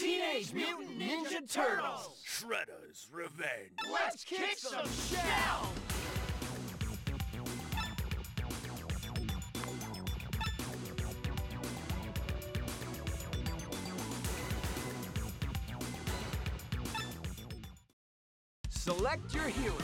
Teenage Mutant Ninja Turtles! Shredder's Revenge! Let's kick some shell! Select your hero.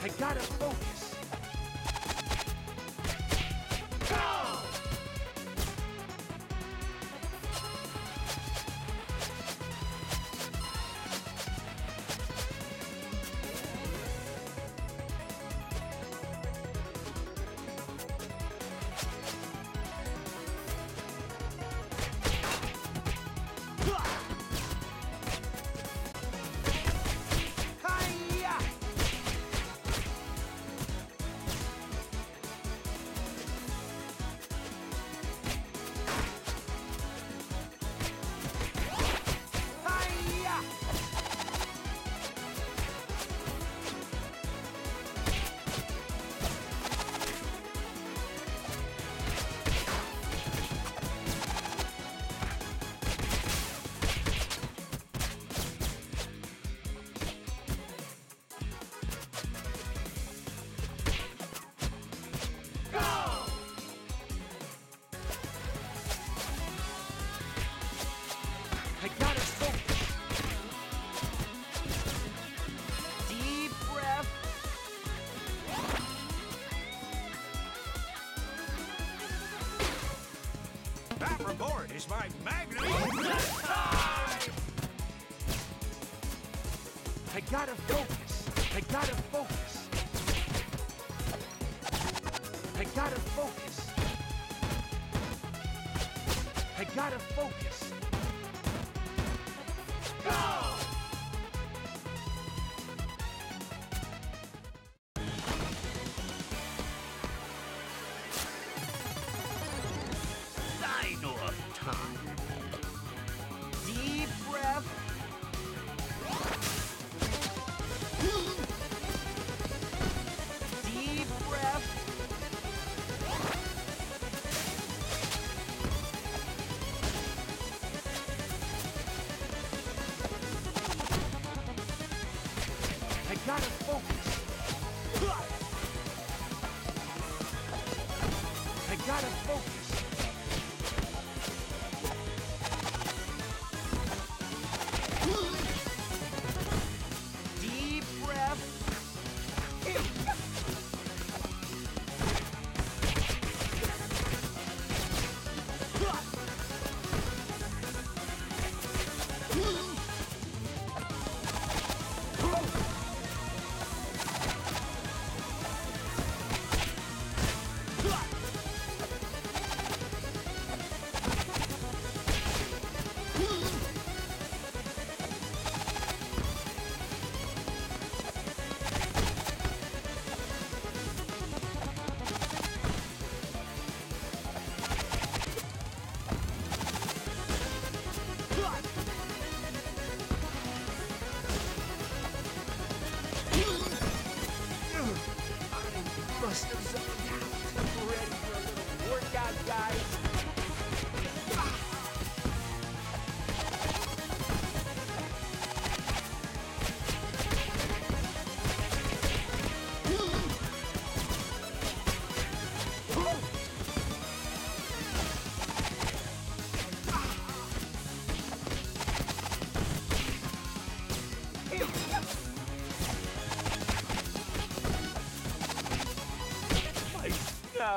I gotta focus. Report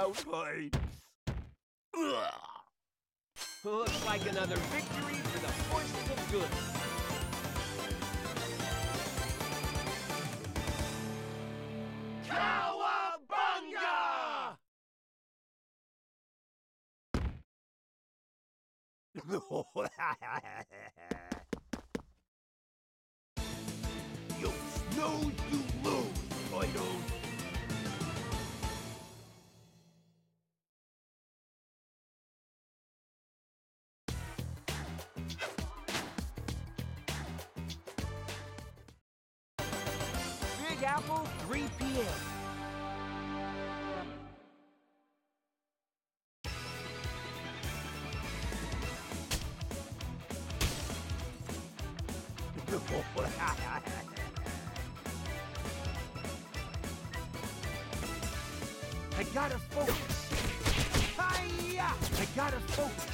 snout hurts. Hi-ya! I gotta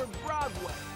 Over Broadway.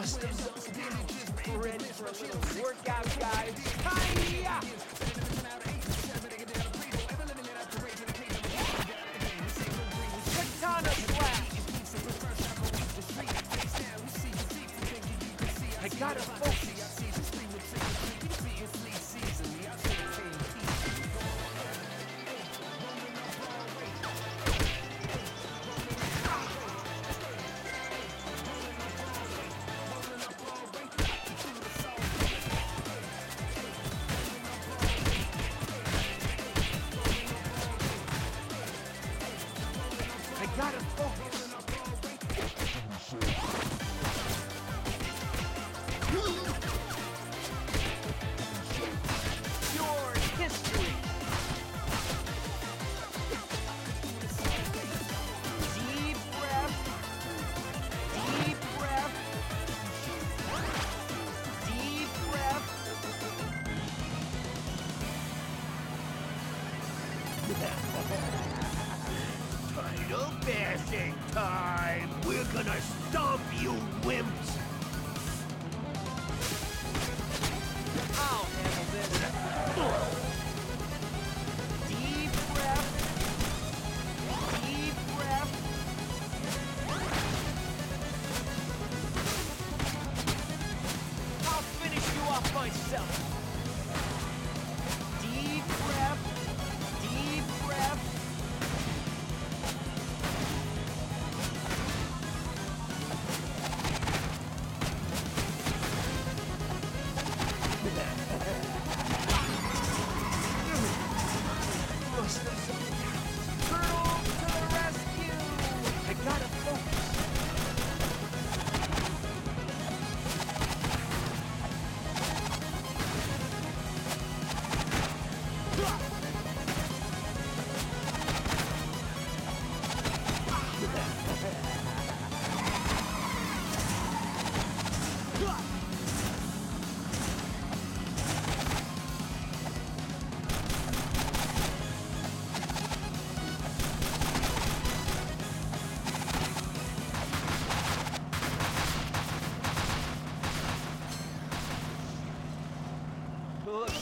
I must have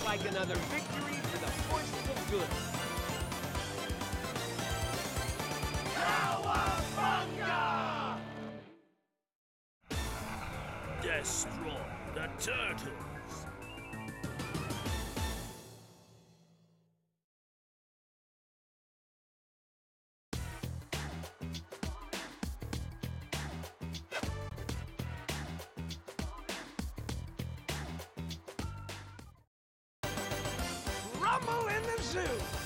like another victory for the forces of good. Zoo!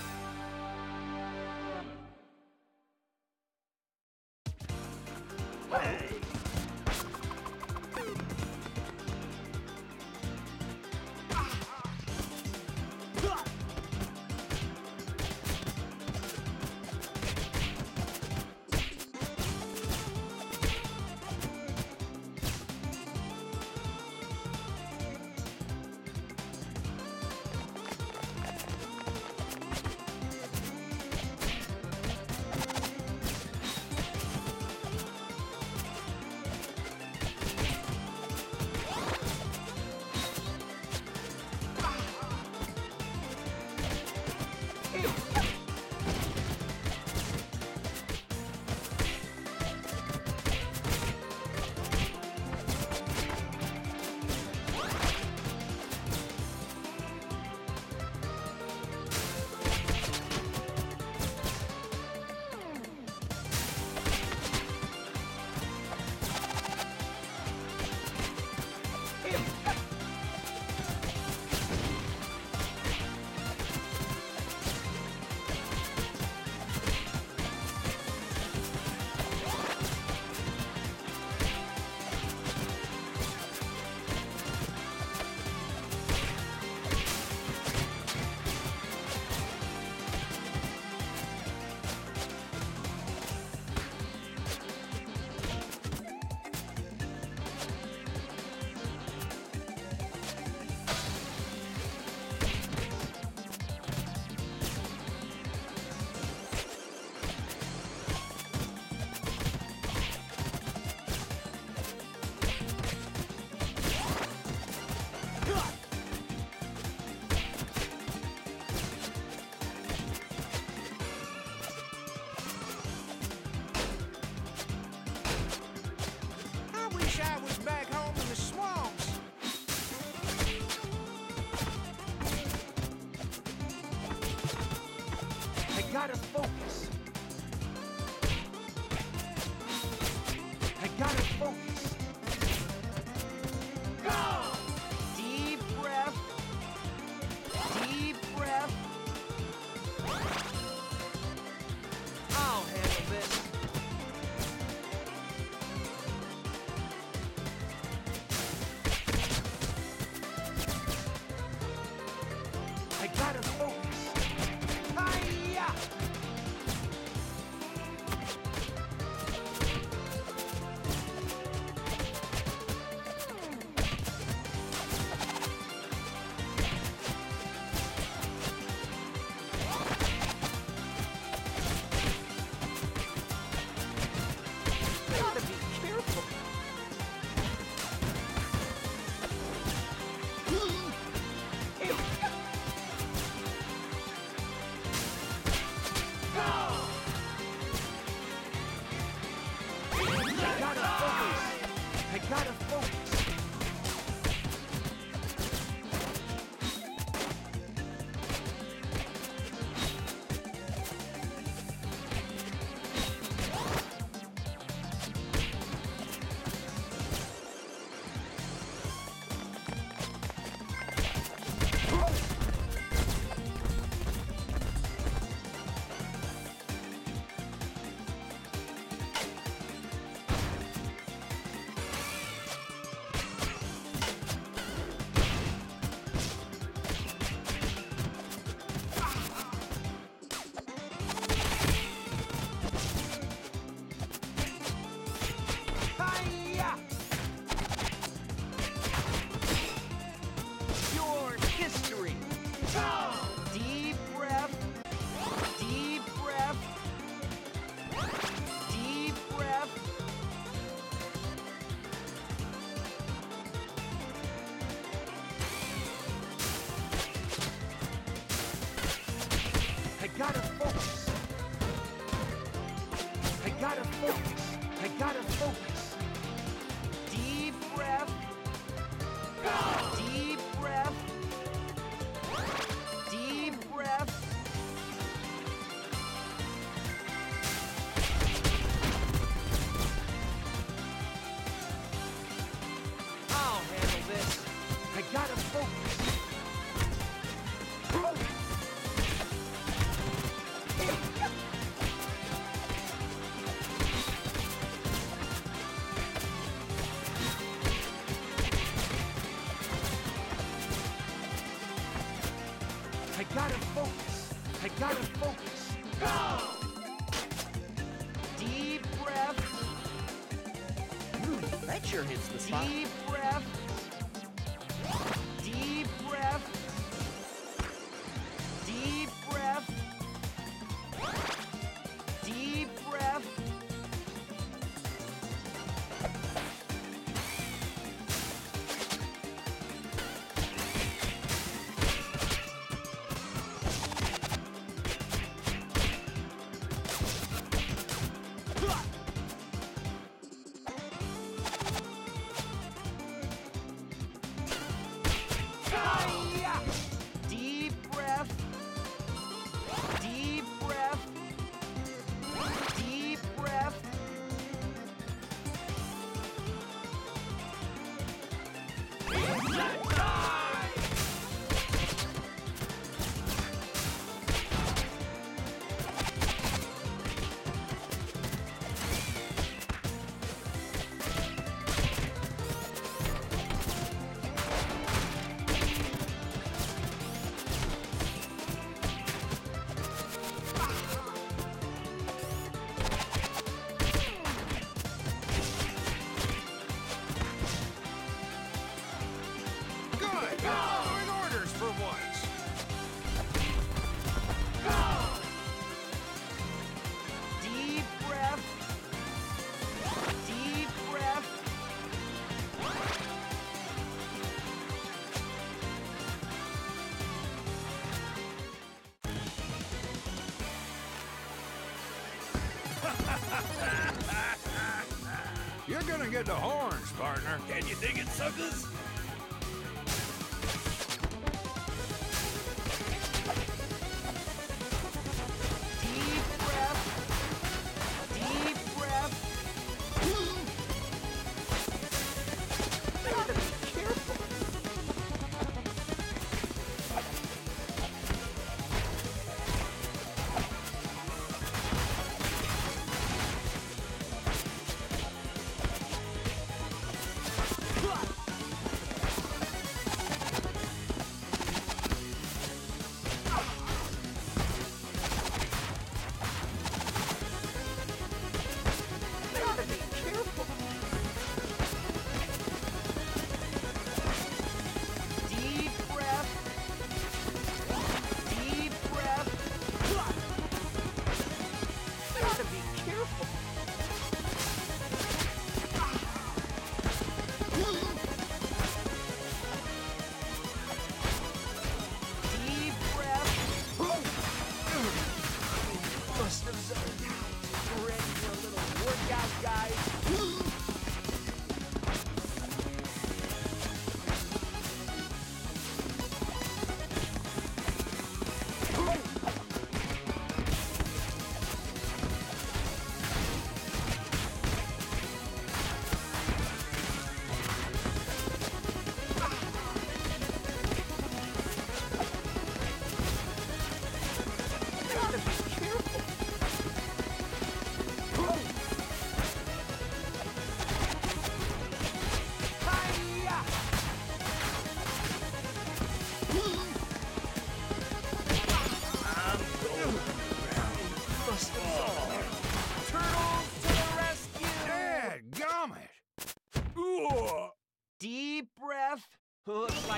it up.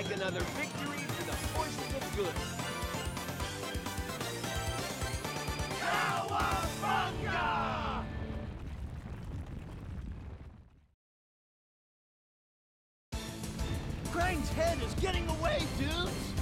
like another victory for the forces of good. Cowabunga! Krang's head is getting away, dudes!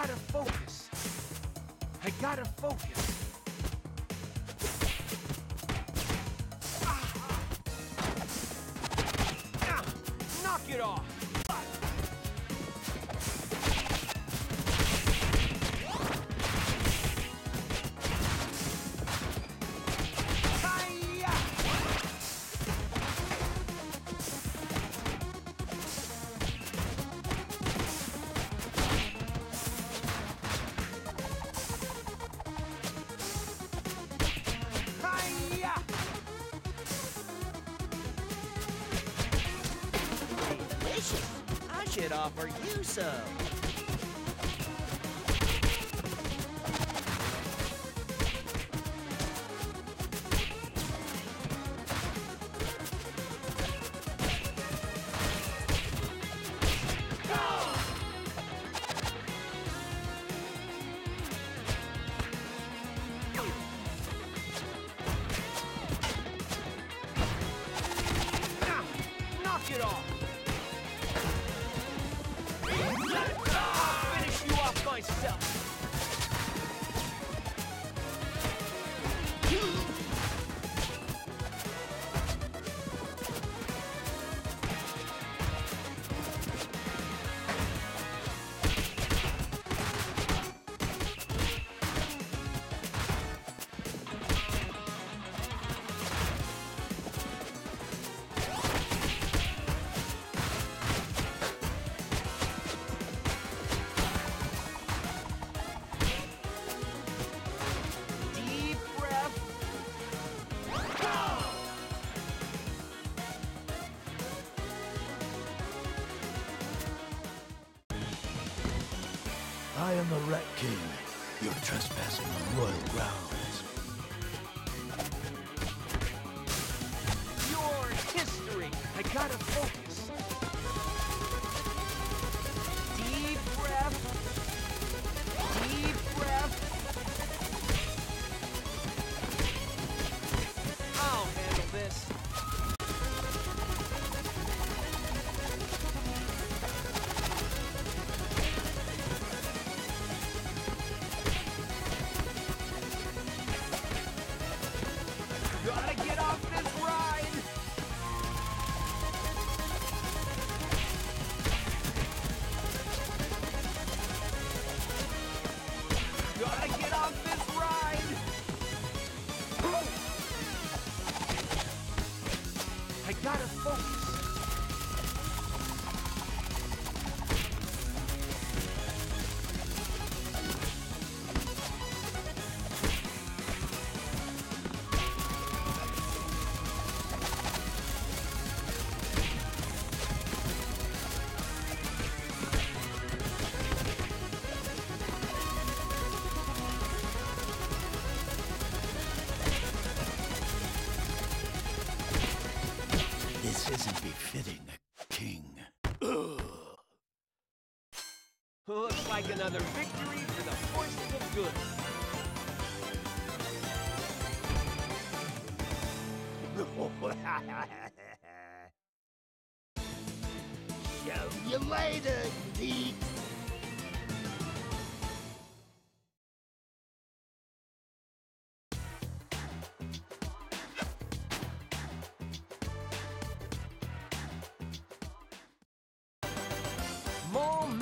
Gotta focus. I gotta focus. So.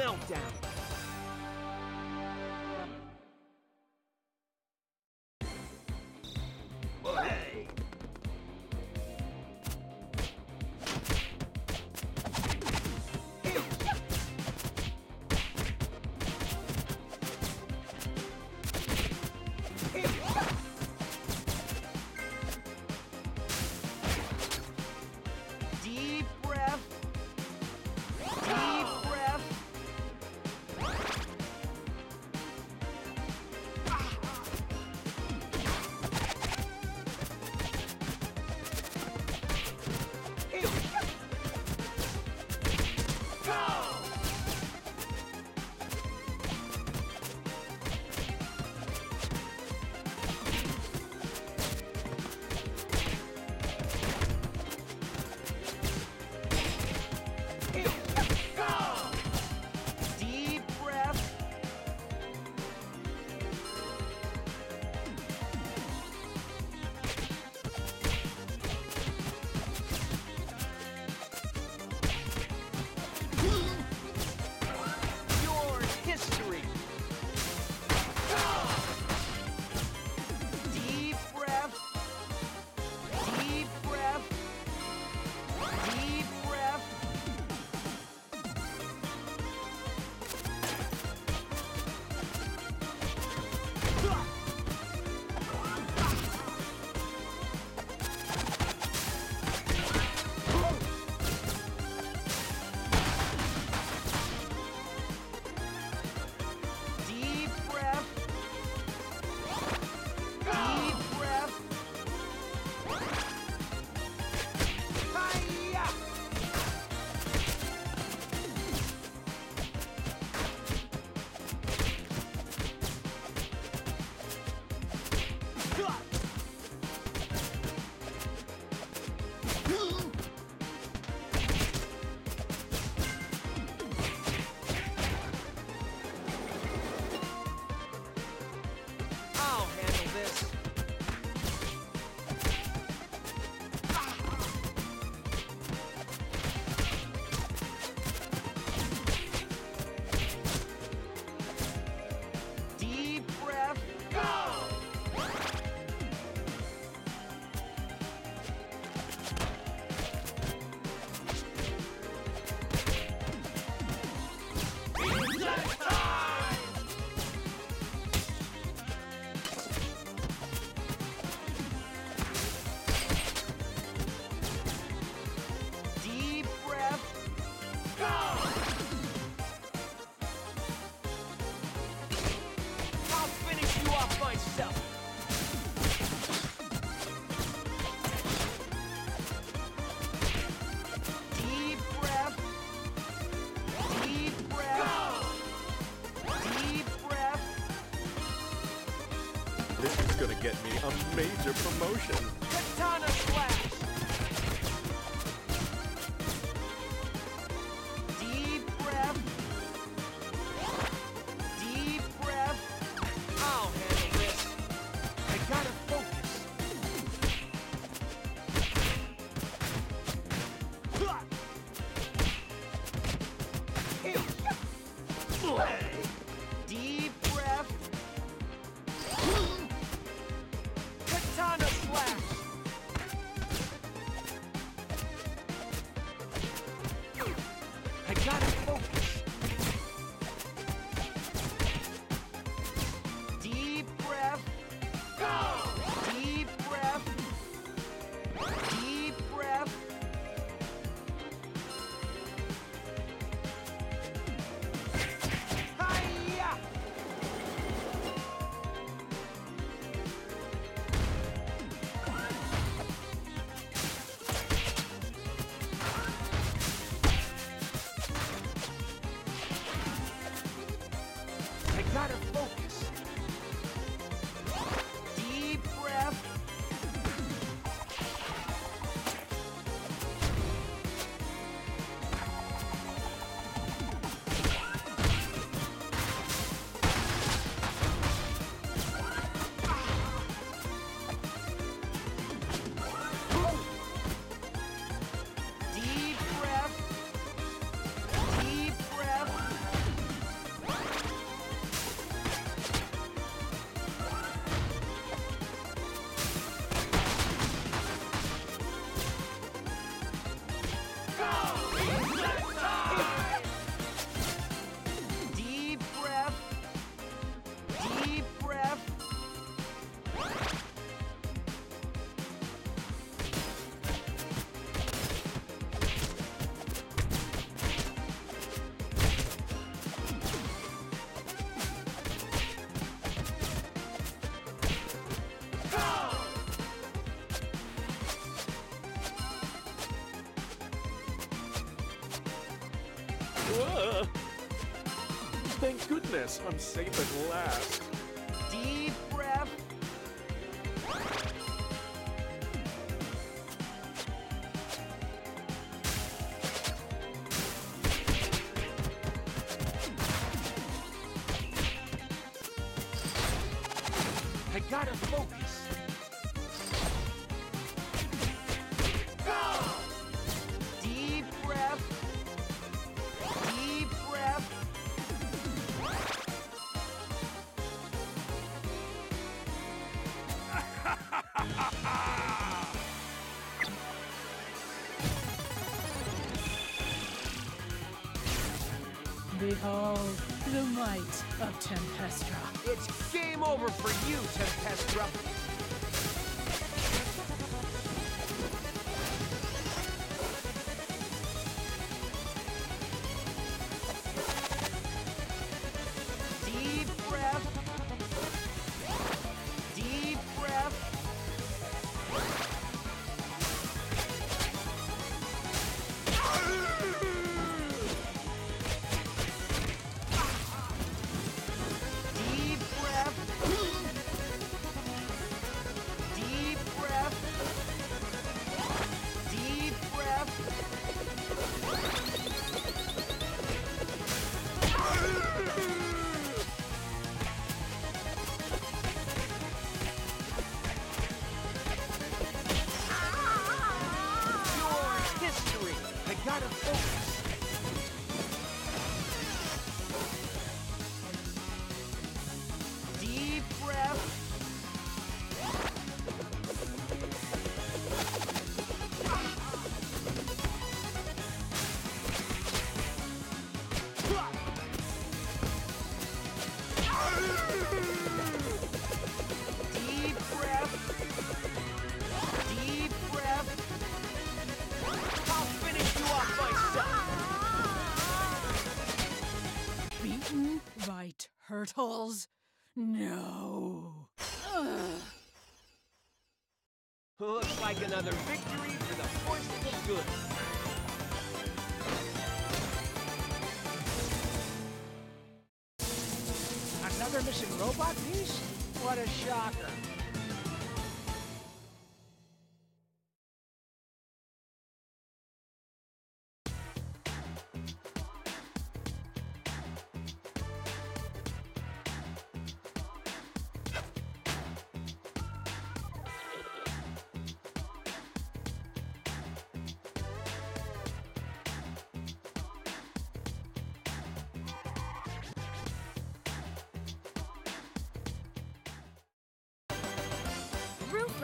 Meltdown. major promotion. Thank goodness, I'm safe at last. assholes! No!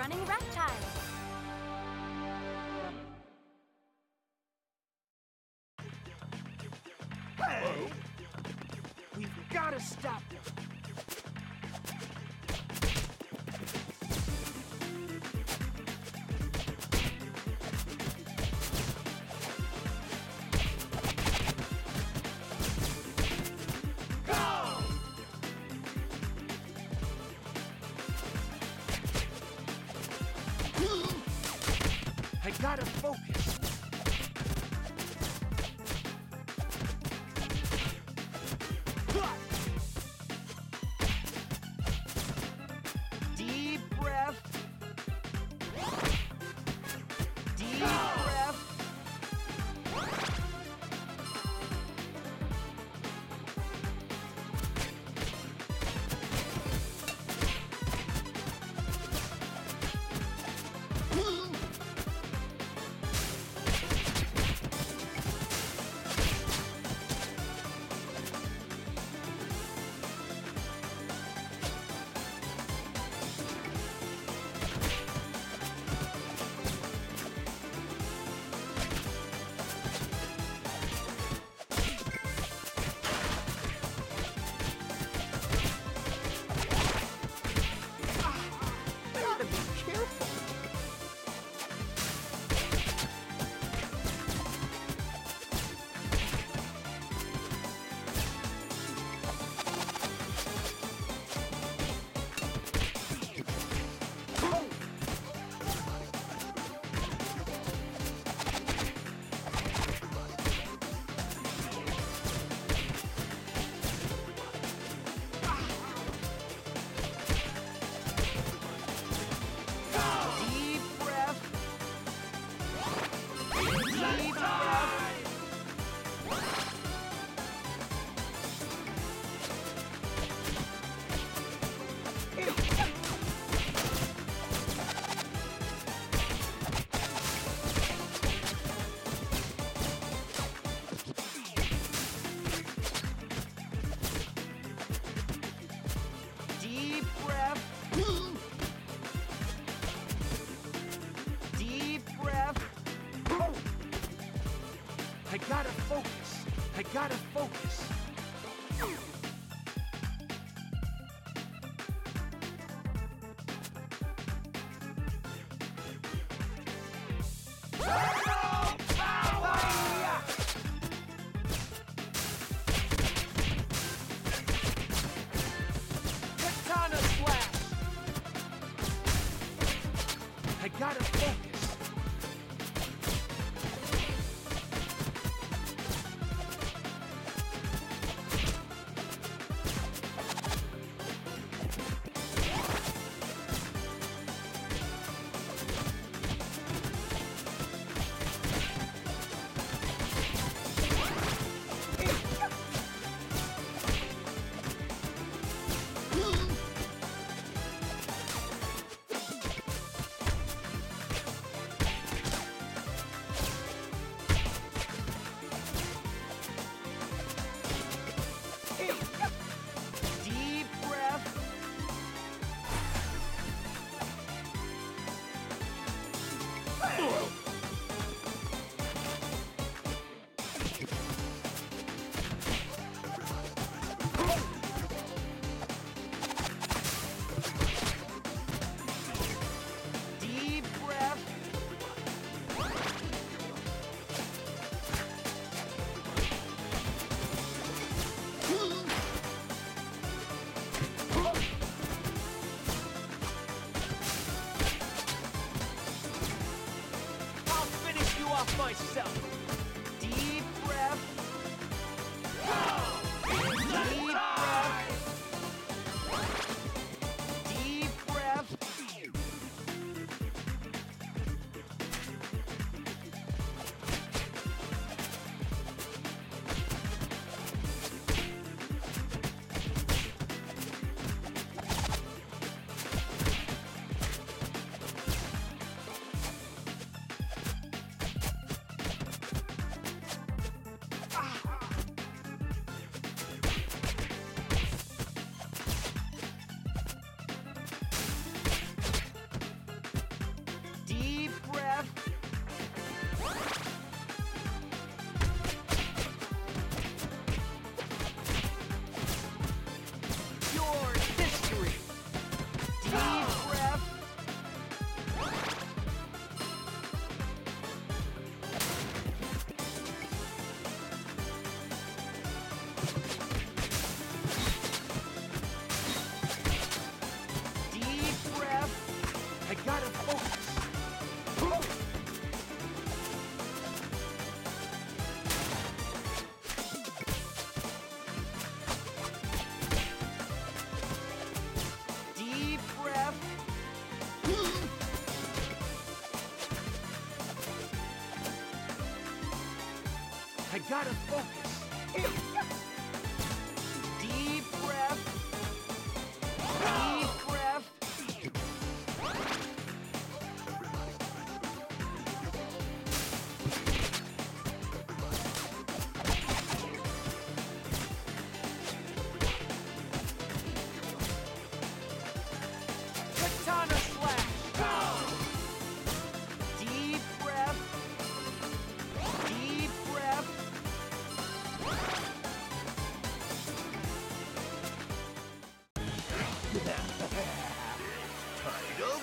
Running reptile.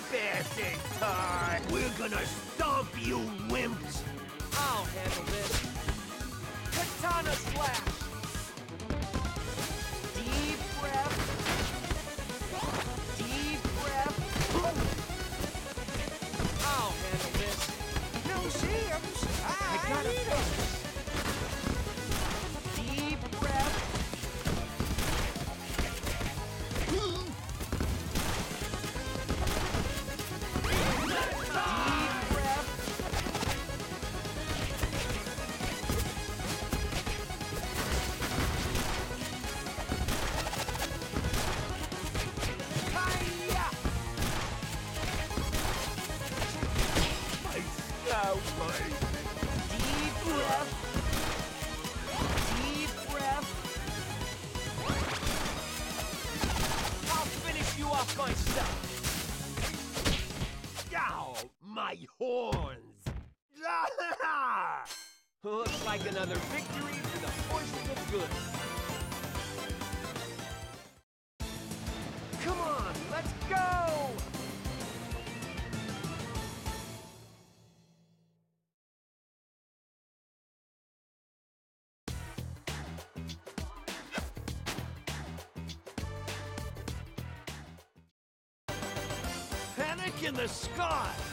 Bashing time! We're gonna stomp you wimps! I'll handle this. Katana slash. Deep breath. Deep breath. I'll handle this. No Sims! I I gotta in the sky!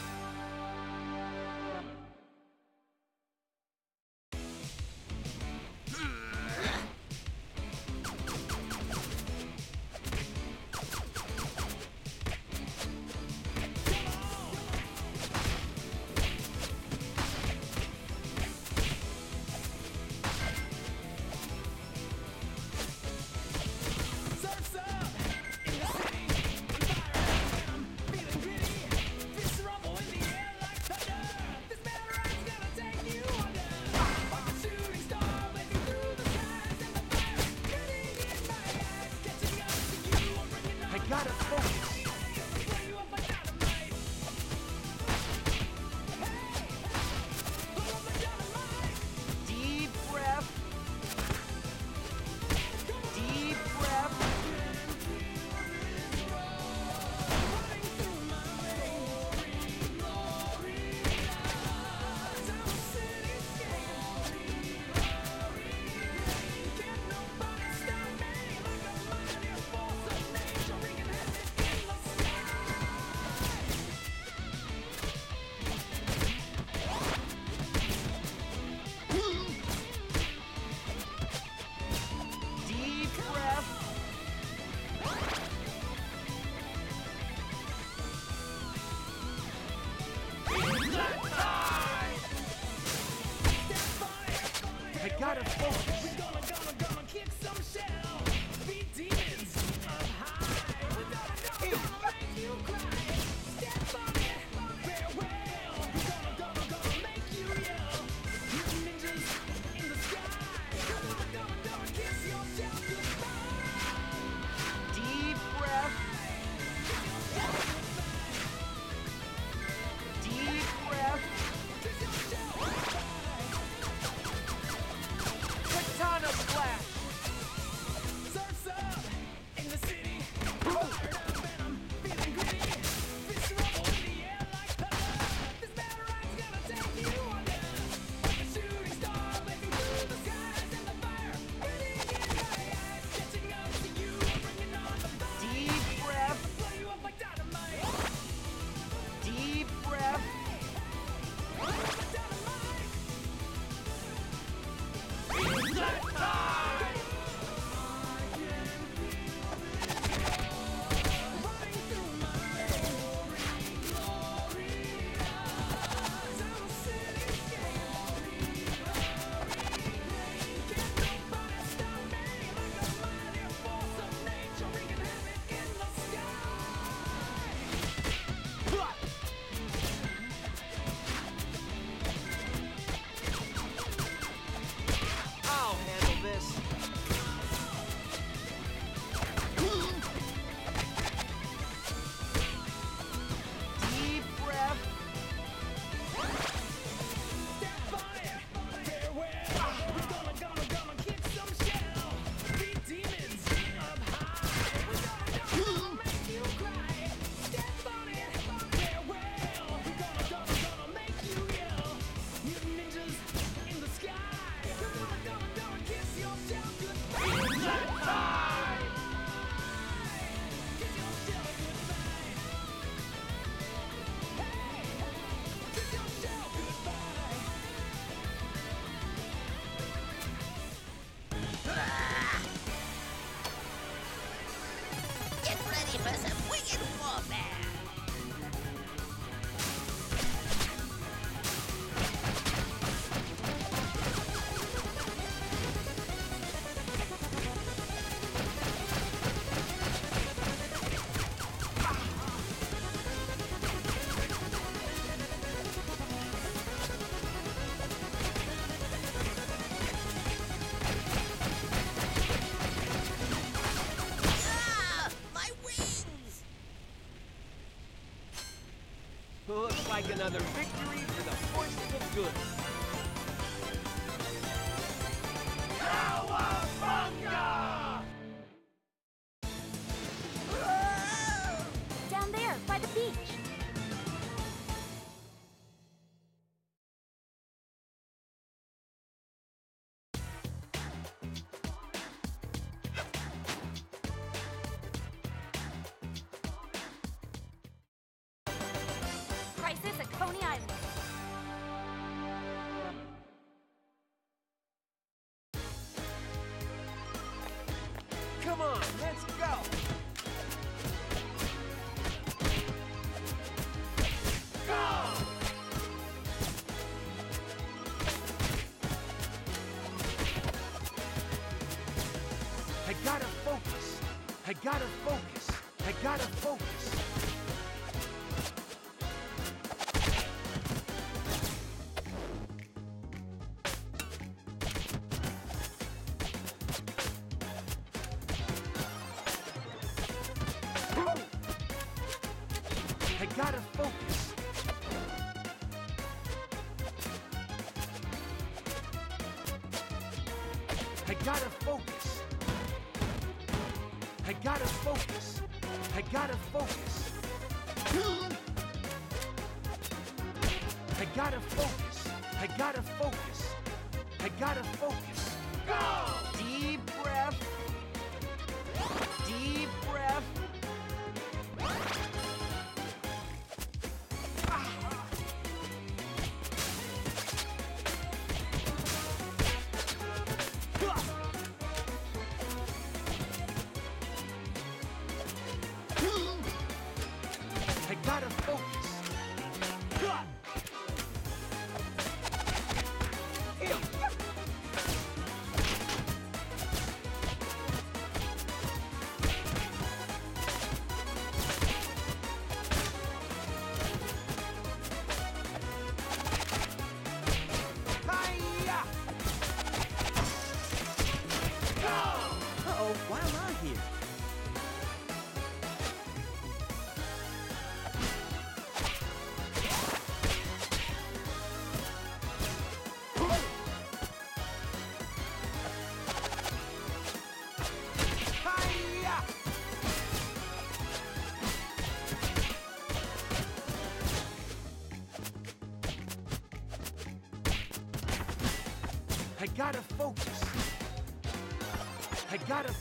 Gotta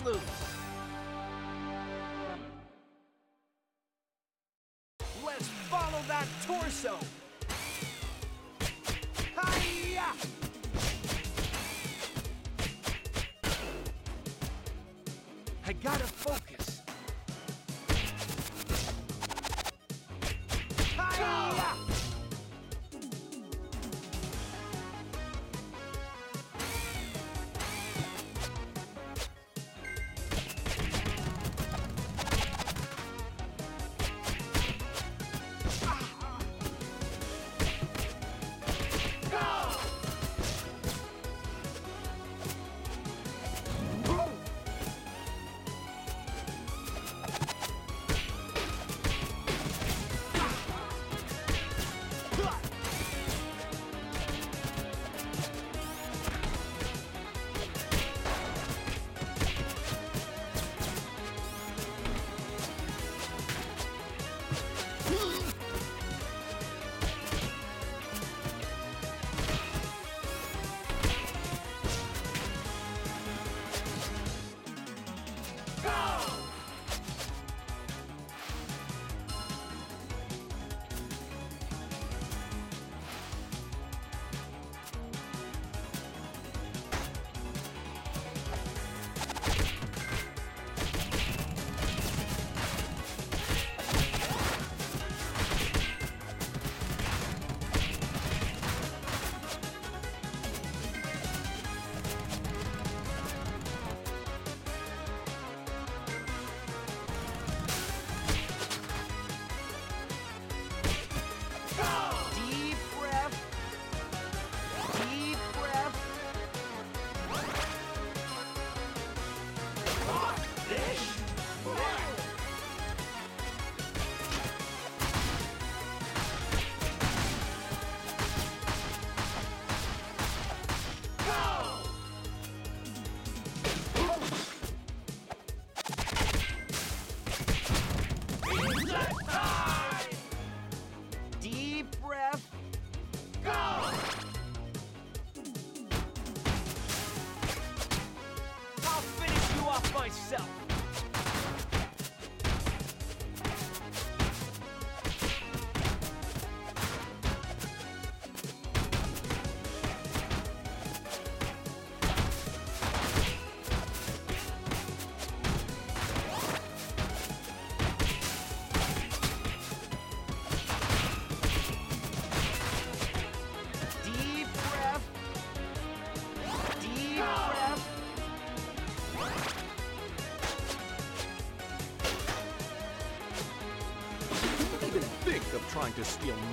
screws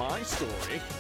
my story.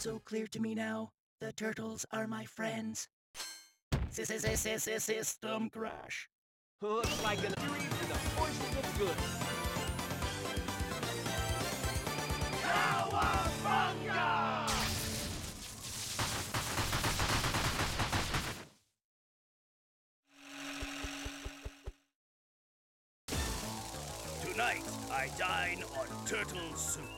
Also clear to me now. The turtles are my friends. System crash. Looks like an injury for the forces of good. Tonight, I dine on turtle soup.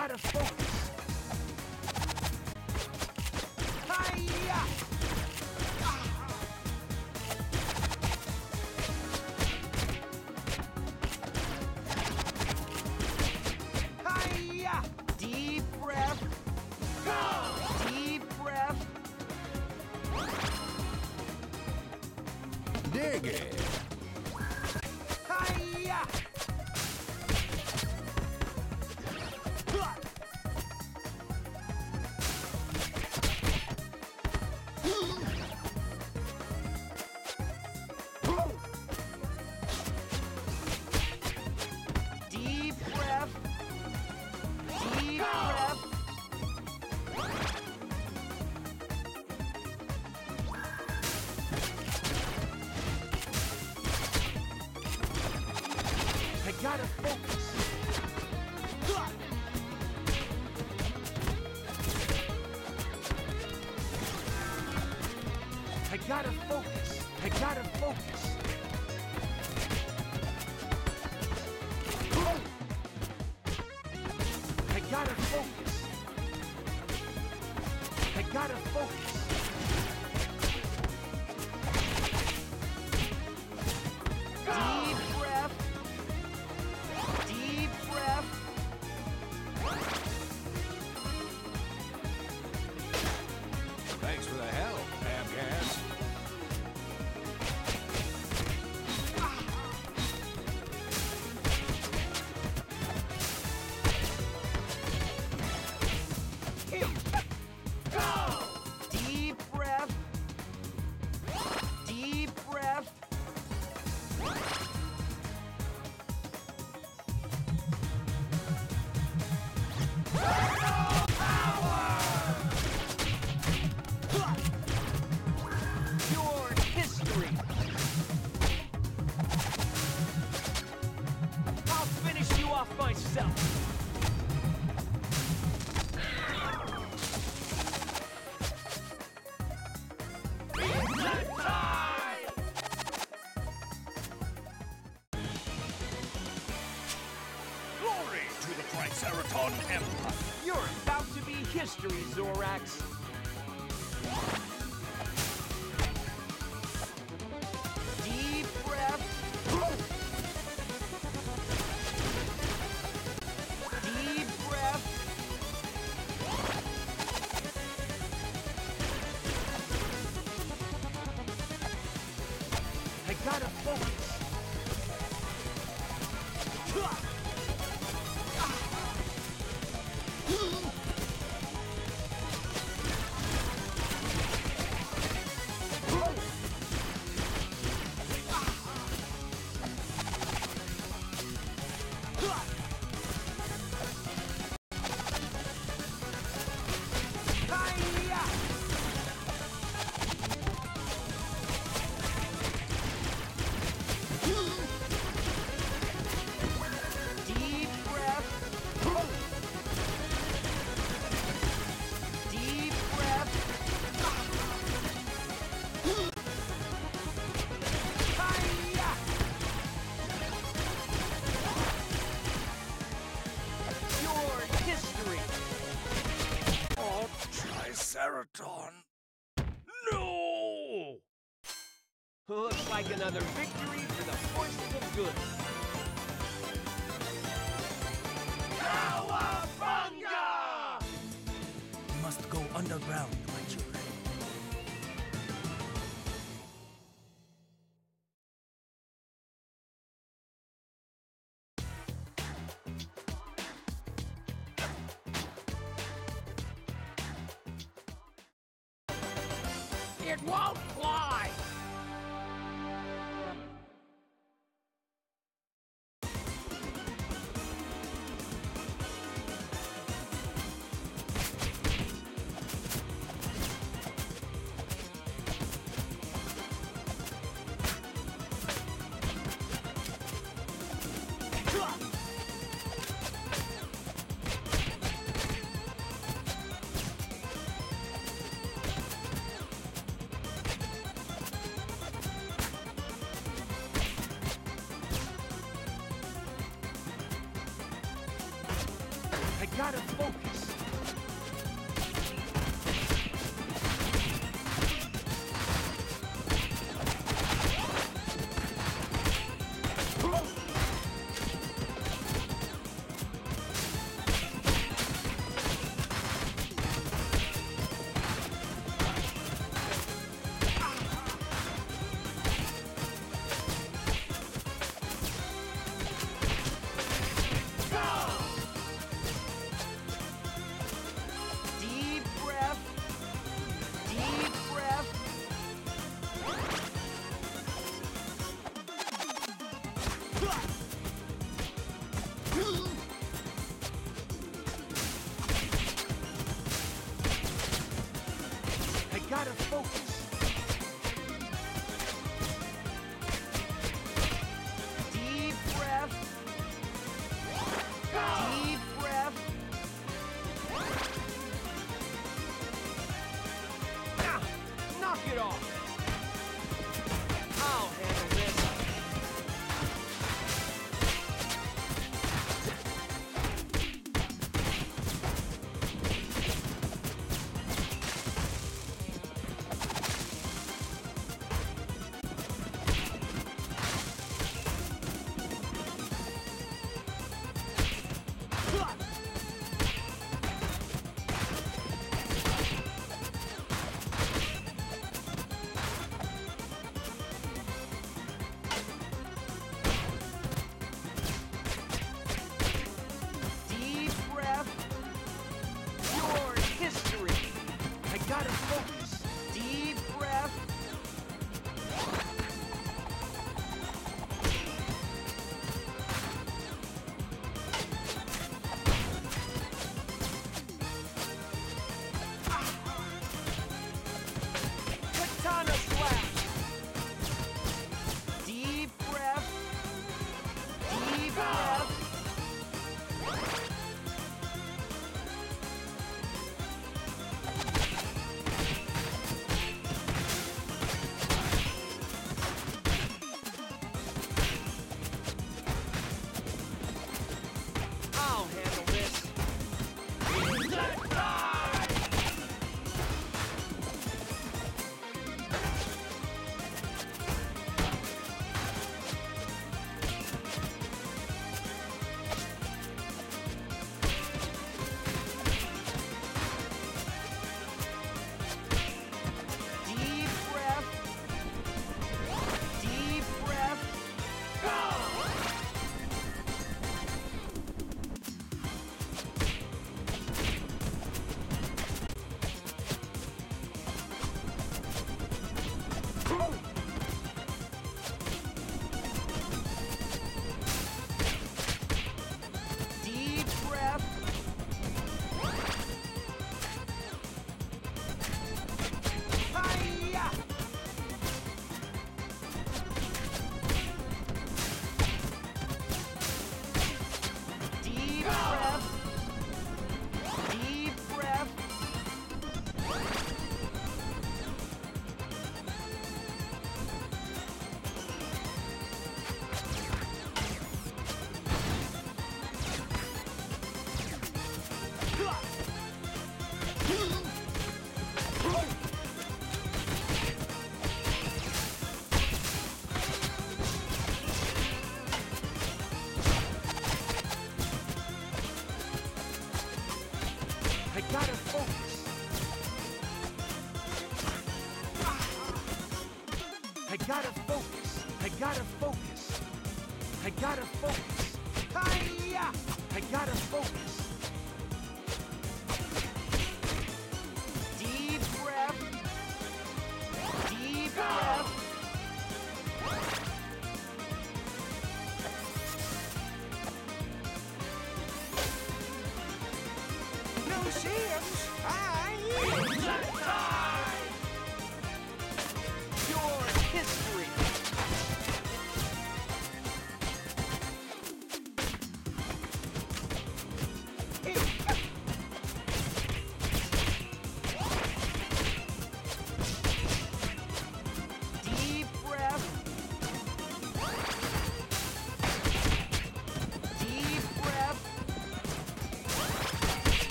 gotta focus. the Empire. You're about to be history, Zorax.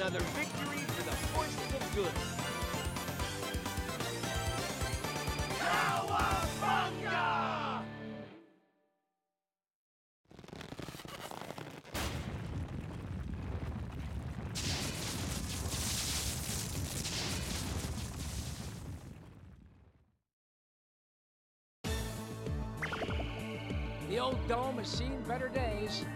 another victory for the forces of good. Cowabunga! The old dome has seen better days.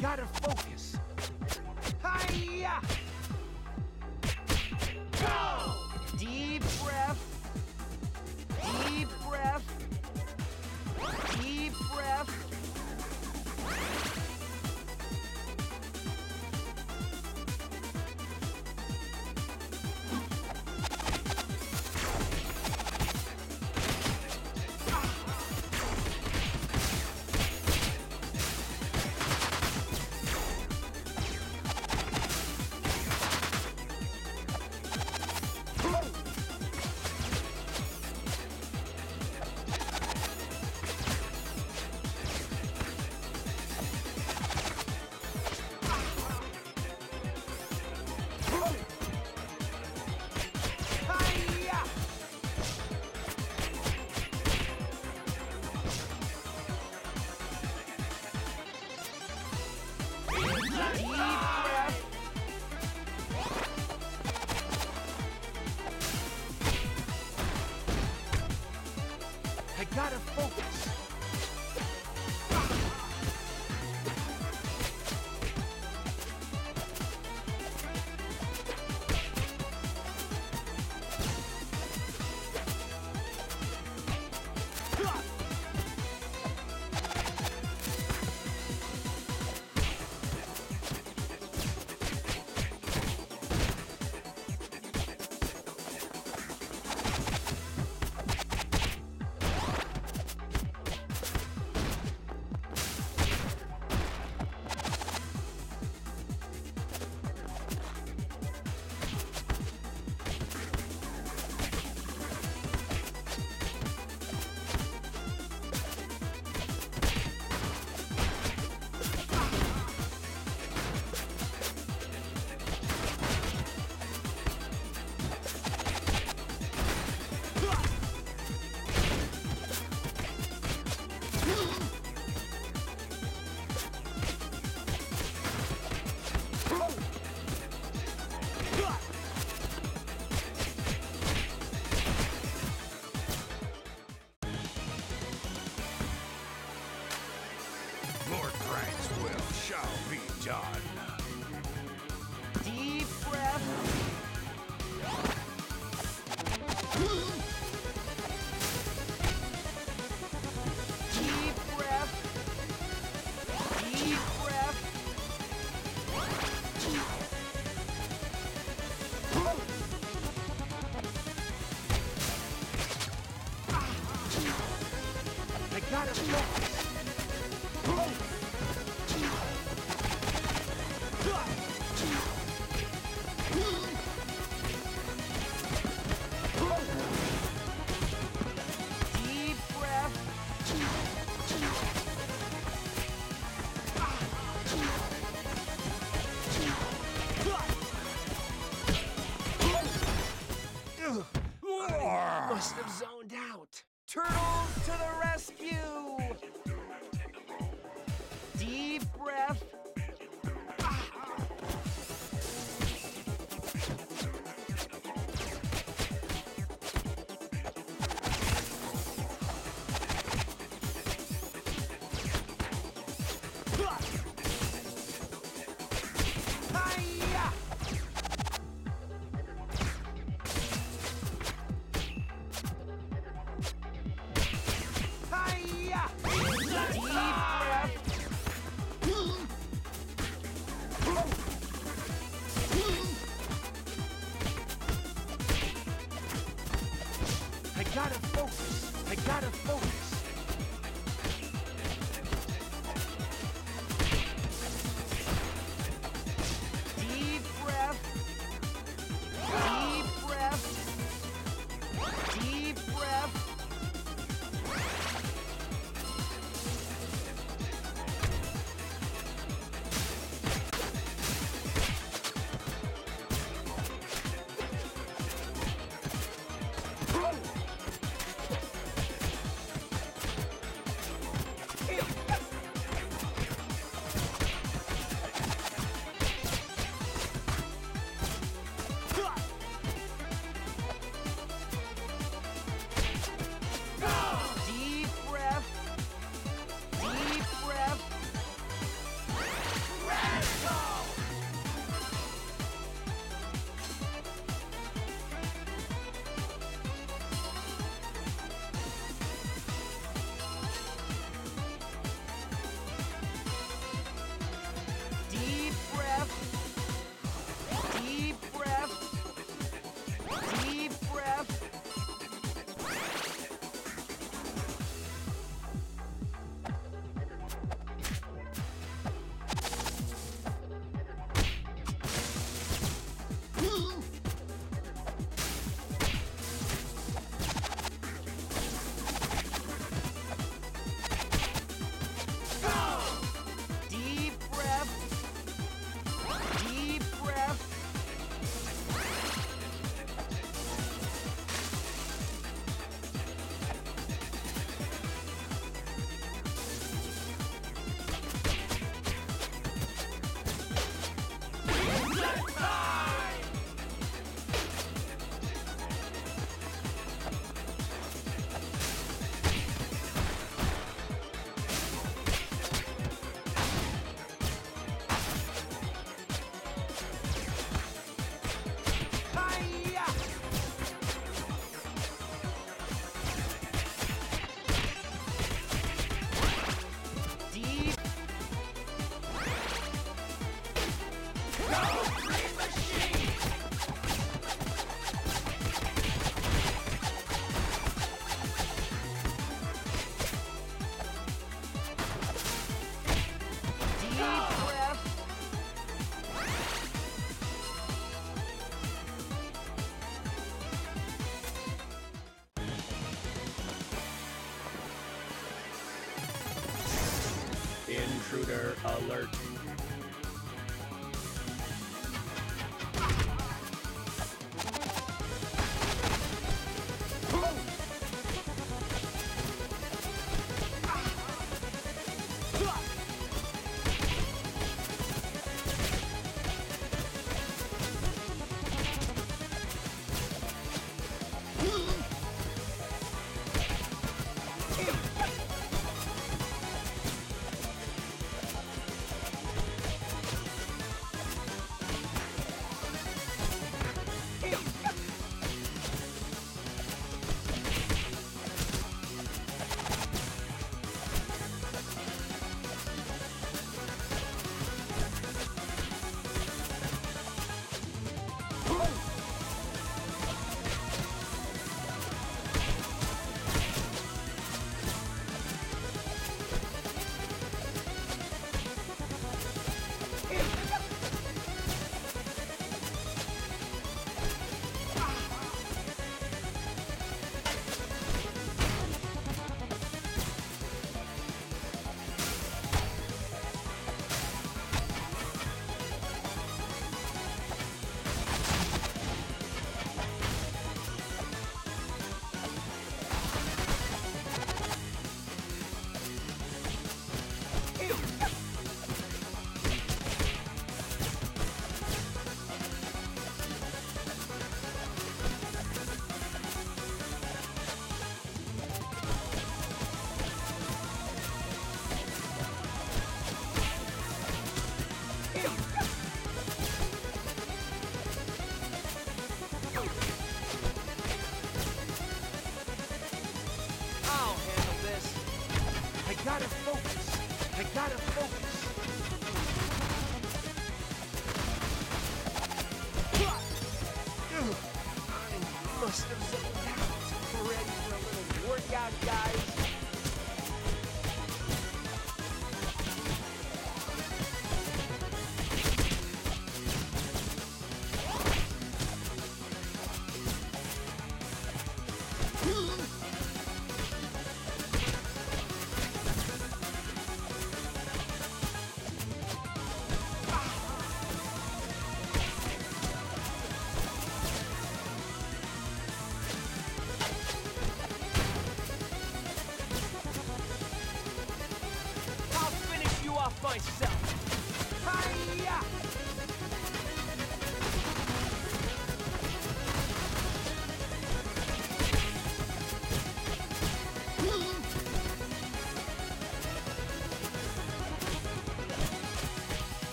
Gotta focus.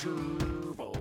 Turbo,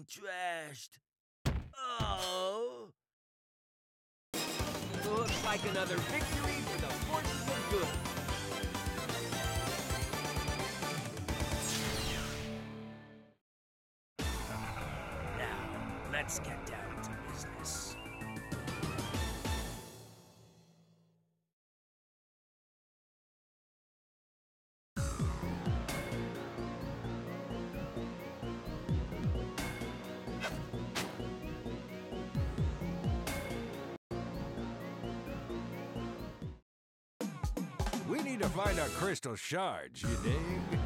I've trashed. Oh. Looks like another to find our crystal shards, you dig?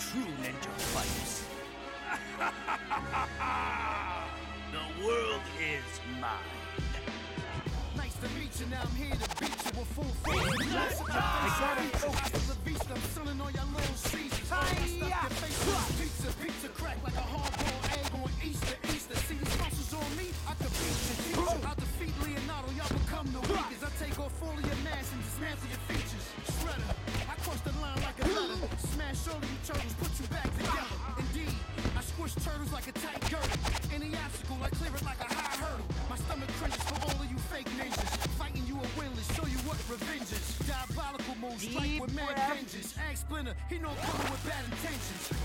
true ninja fights. the world is mine. Nice to meet you, now I'm here to mag splinter, he no coming with bad intentions.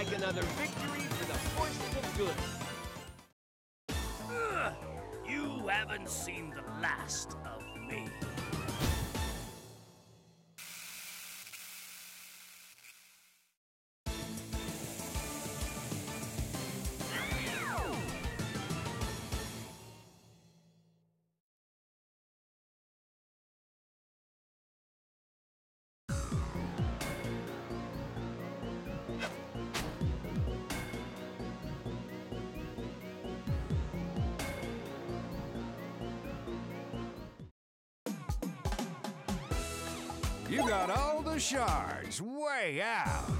like another You got all the shards way out.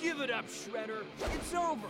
Give it up, Shredder. It's over.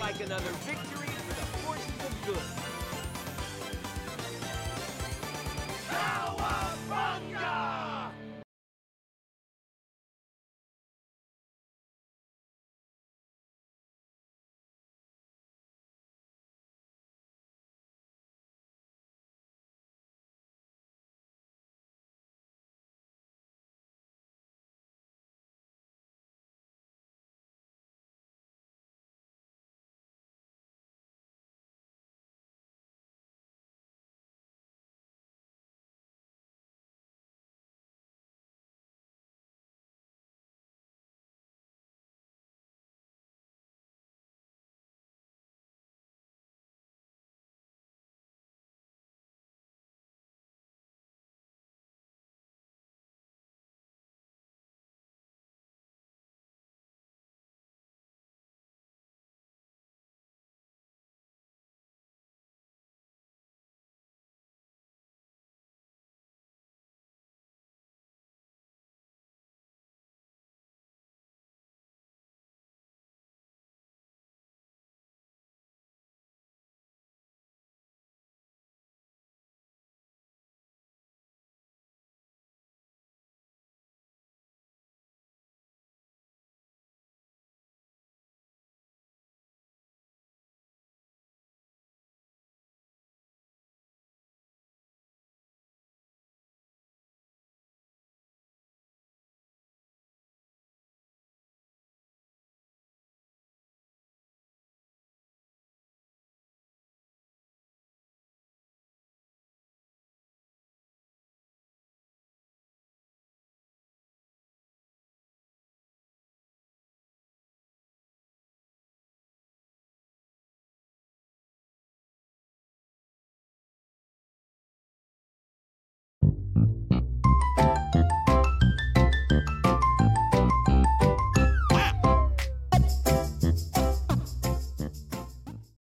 Like another victory